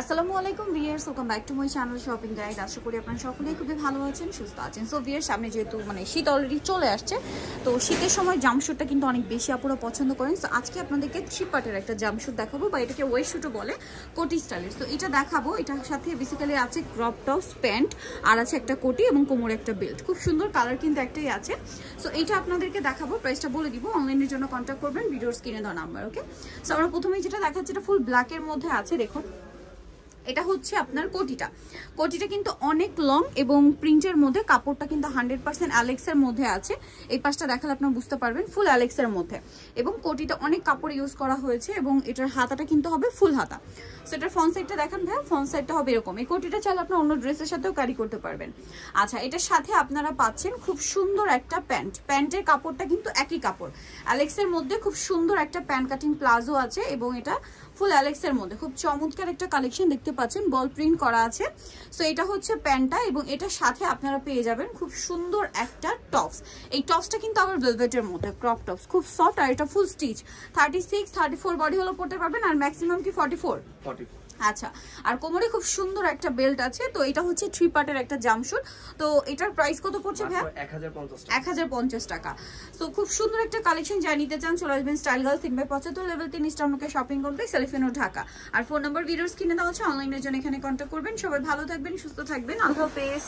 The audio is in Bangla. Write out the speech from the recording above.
আসসালামু আলাইকুম viewers welcome back to my channel shopping guide আশা করি আপনারা সকলেই খুবই ভালো আছেন, সুস্থ আছেন। সো ভিয়ার সামনে যেহেতু মানে শীত অলরেডি চলে আসছে, তো শীতের সময় জামশুটটা কিন্তু অনেক বেশি আপুরা পছন্দ করেন। সো আজকে আপনাদেরকে থ্রি পার্টের একটা জামশুট দেখাবো, বা এটাকে ওয়েট বলে, কোটি স্টাইলের। তো এটা দেখাবো, এটার সাথে বেসিক্যালি আছে ক্রপ টপস প্যান্ট আর আছে একটা কোটি এবং কোমরে একটা বেল্ট খুব সুন্দর কালার কিন্তু একটাই আছে। সো এইটা আপনাদেরকে দেখাবো প্রাইসটা বলে দিব অনলাইনের জন্য কন্ট্যাক্ট করবেন ভিডিওর স্ক্রিনে দেওয়া নাম্বার ওকে সো আমরা প্রথমেই যেটা দেখাচ্ছি, এটা ফুল ব্ল্যাকের মধ্যে আছে, দেখুন। এটা হচ্ছে আপনার কোটিটা। কোটিটা কিন্তু অনেক লং এবং প্রিন্টের মধ্যে, কাপড়টা কিন্তু হান্ড্রেড পার্সেন্ট অ্যালেক্সের মধ্যে আছে। এই পাশটা দেখালে আপনারা বুঝতে পারবেন ফুল অ্যালেক্সের মধ্যে। এবং কোটিটা অনেক কাপড় ইউজ করা হয়েছে এবং এটার হাতাটা কিন্তু হবে ফুল হাতা। সো এটার ফ্রন্ট সাইডটা দেখেন ভাই ফ্রন্ট সাইডটা হবে এরকম। এই কোটিটা চাইলে আপনার অন্য ড্রেসের সাথেও ক্যারি করতে পারবেন। আচ্ছা এটার সাথে আপনারা পাচ্ছেন খুব সুন্দর একটা প্যান্ট প্যান্টের কাপড়টা কিন্তু একই কাপড়। অ্যালেক্সের মধ্যে খুব সুন্দর একটা প্যান্ট কাটিং প্লাজো আছে এবং এটা ফুল অ্যালেক্সের মধ্যে। খুব চমৎকার একটা কালেকশন দেখতে পাচ্ছেন বল প্রিন্ট করা আছে। সো এটা হচ্ছে প্যান্টটা এবং এটার সাথে আপনারা পেয়ে যাবেন খুব সুন্দর একটা টপস এই টপসটা কিন্তু আবার ভেলভেটের মধ্যে ক্রপ টপস খুব সফট আর এটা full stitch thirty six thirty four body হলো পড়তে পারবেন আর ম্যাক্সিমাম কি ফর্টি ফোর আচ্ছা আর কোমরে খুব সুন্দর একটা বেল্ট আছে। তো এটা হচ্ছে থ্রি পার্টের একটা জামশুট তো এটার প্রাইস কত পড়ছে ভাই এক হাজার পঞ্চাশ টাকা। তো খুব সুন্দর একটা কালেকশন যা নিতে চান চলে আসবেন স্টাইল গার্ল তিন বাই পঁচাত্তর লেভেল তিন স্টামকে শপিং কমপ্লেক্স সেলিফেনো ঢাকা আর ফোন নম্বর ভিডিওস কিনে দেওয়া হচ্ছে অনলাইনের জন্য এখানে কন্ট্যাক্ট করবেন। সবাই ভালো থাকবেন, সুস্থ থাকবেন। আল্লাহ হাফেজ।